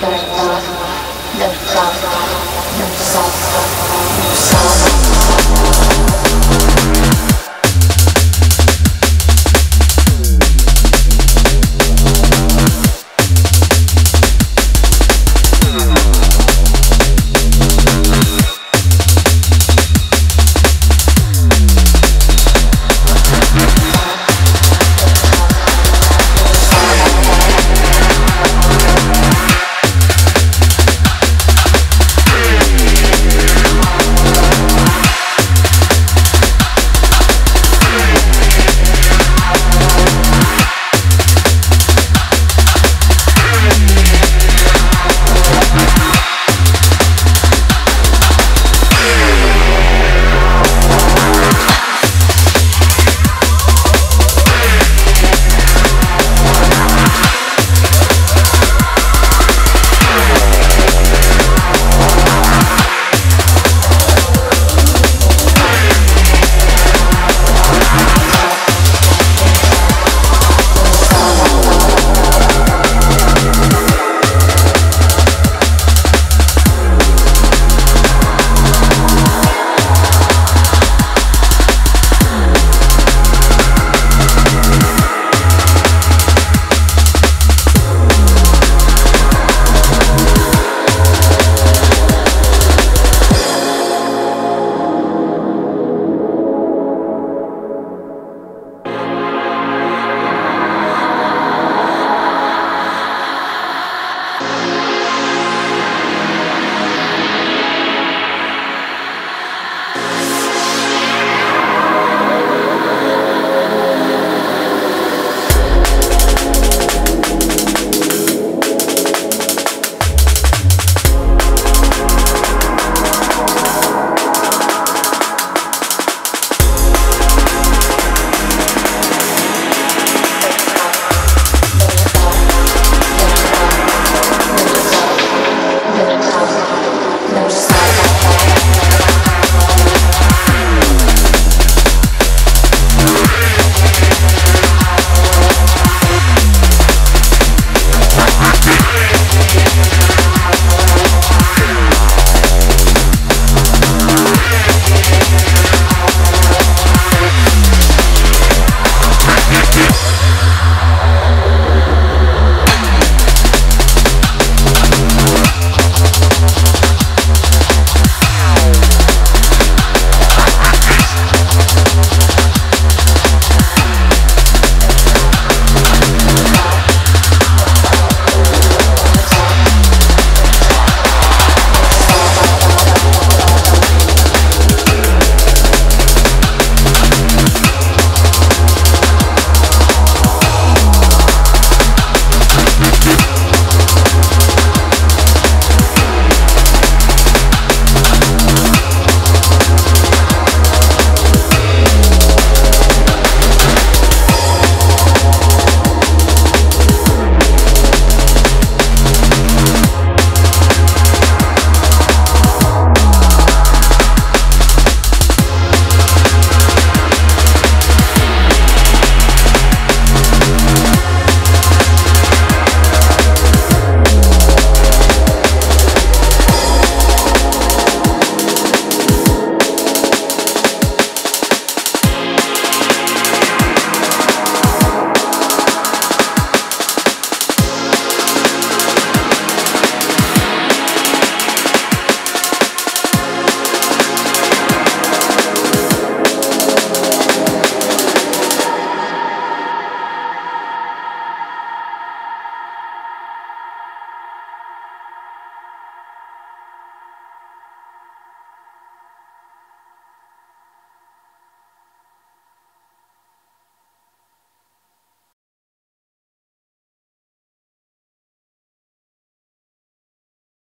Carta.